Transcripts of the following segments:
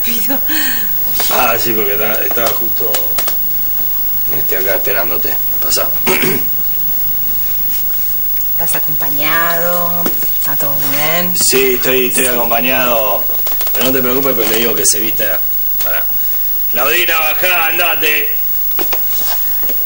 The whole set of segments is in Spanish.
rápido. Ah, sí, porque estaba justo este, acá esperándote. Pasá. ¿Estás acompañado? ¿Está todo bien? Sí, estoy, estoy acompañado. Pero no te preocupes, pero le digo que se vista. Pará. Claudina, bajá, andate.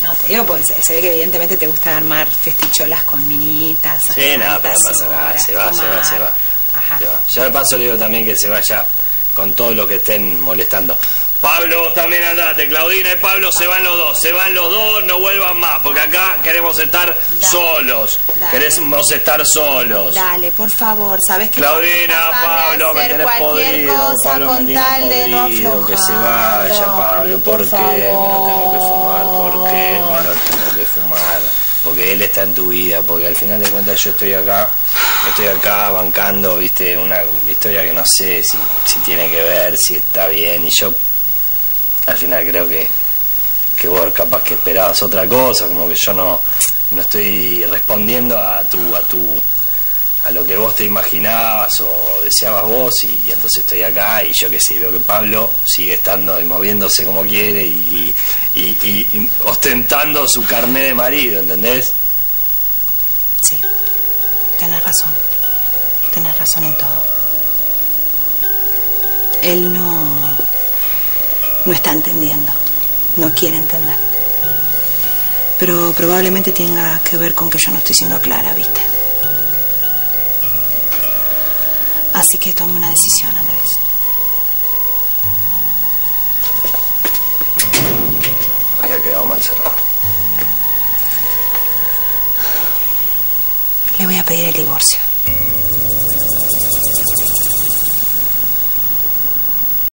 No, te digo porque se, se ve que evidentemente te gusta armar festicholas con minitas. Sí, nada, pero pasa nada, se va, se va, se va. Ajá. Se va. Ya de paso le digo también que se vaya con todo lo que estén molestando. Pablo, vos también andate. Claudina y Pablo se van los dos. Se van los dos, no vuelvan más, porque acá queremos estar solos. Dale. Queremos estar solos. Dale, por favor, ¿sabes que Claudina, Pablo, me tenés podrido. cosa Pablo, me con tal de no podrido. Que se vaya, Pablo. Dale, ¿Por, por qué me lo tengo que fumar? favor. ¿Por qué me lo tengo que fumar? Porque él está en tu vida, porque al final de cuentas yo estoy acá, estoy acá bancando, viste, una historia que no sé si, tiene que ver, si está bien, y yo al final creo que, que vos capaz que esperabas otra cosa, como que yo no, no estoy respondiendo a tu, a tu, a lo que vos te imaginabas o deseabas vos y, entonces estoy acá y yo que sé, veo que Pablo sigue estando y moviéndose como quiere y, y- y- ostentando su carné de marido, ¿entendés? Sí, tenés razón. Tenés razón en todo. Él no. no está entendiendo. No quiere entender. Pero probablemente tenga que ver con que yo no estoy siendo clara, ¿viste? Así que tome una decisión, Andrés. Había quedado mal cerrado. Le voy a pedir el divorcio.